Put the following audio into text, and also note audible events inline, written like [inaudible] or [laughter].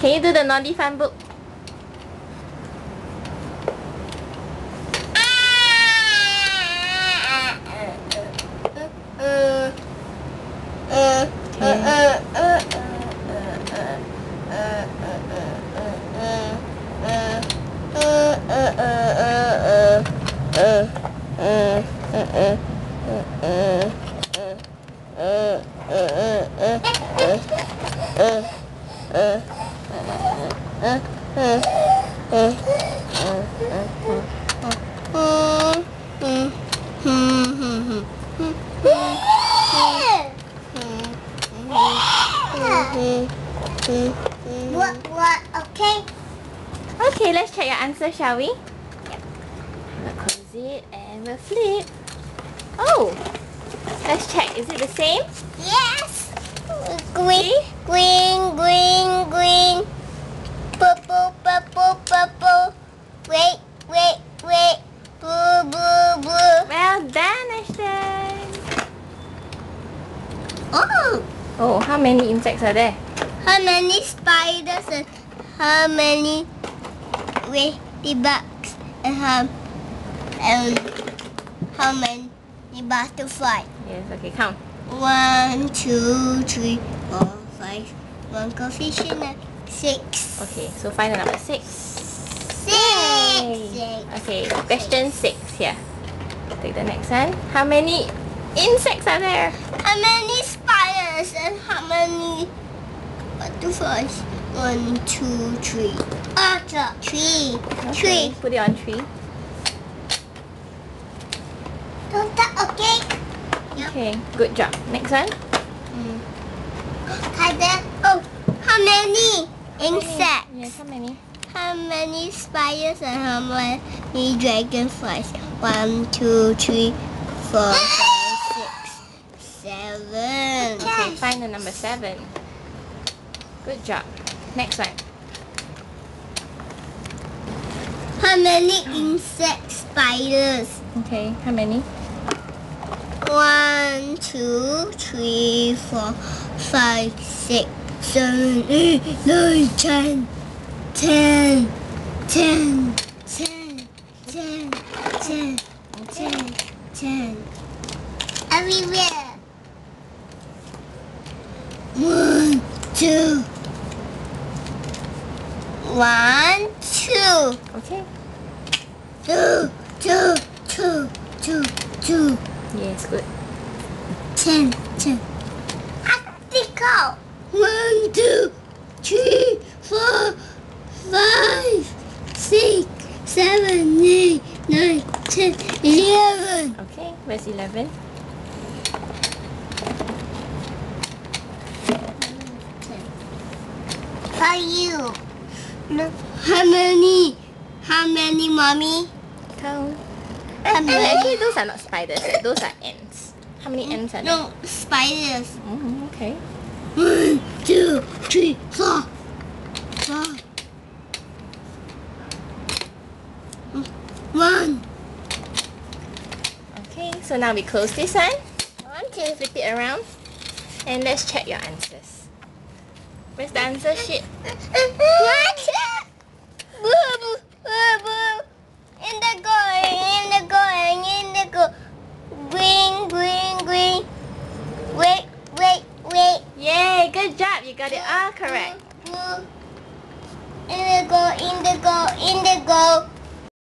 can you do the Noddy fun book? [laughs] What, what, okay? Okay, let's check your answer, shall we? Yep. We'll close it and we'll flip. Oh! Let's check. Is it the same? Yes! Green, green, green, green. Purple, purple, purple. Wait, wait, wait. Blue, blue, blue. Well done, Ashton! Oh! Oh, how many insects are there? How many spiders and how many ladybugs and how and how many butterflies? Yes, okay, count. One, two, three, four, five. One coefficient six. Okay, so find the number six. Six. Yay. Okay, question six here. Take the next one. How many insects are there? How many spiders and how many butterflies? One, two, three. Ah, Otter. Three. Okay, Three. Put it on three. Total, okay? Yep. Okay, good job. Next one. Mm. Oh, how many insects? Yes, how many? How many spiders and how many dragonflies? One, two, three, four, [gasps] five, six, seven. Okay, find the number seven. Good job. Next one. How many insect spiders? Okay, how many? One, two, three, four, five, six, seven, eight, nine, ten. Ten. Ten. Ten. Ten. Ten. Ten. Ten. Everywhere. One, two. One, two. Okay. Two, two, two, two, two. Yes, good. Ten, ten. Article. One, two, three, four, five, six, seven, eight, nine, ten, eleven. Okay, where's eleven? For you. No. How many? How many, mommy? Count. Many? actually, those are not spiders. Those are ants. How many ants are there? No, spiders. Mm, okay. One, two, three, four. One. Okay, so now we close this one. One, two, flip it around. And let's check your answers. Where's the answer sheet? One, Good job. You got it all correct. Indigo, indigo, indigo.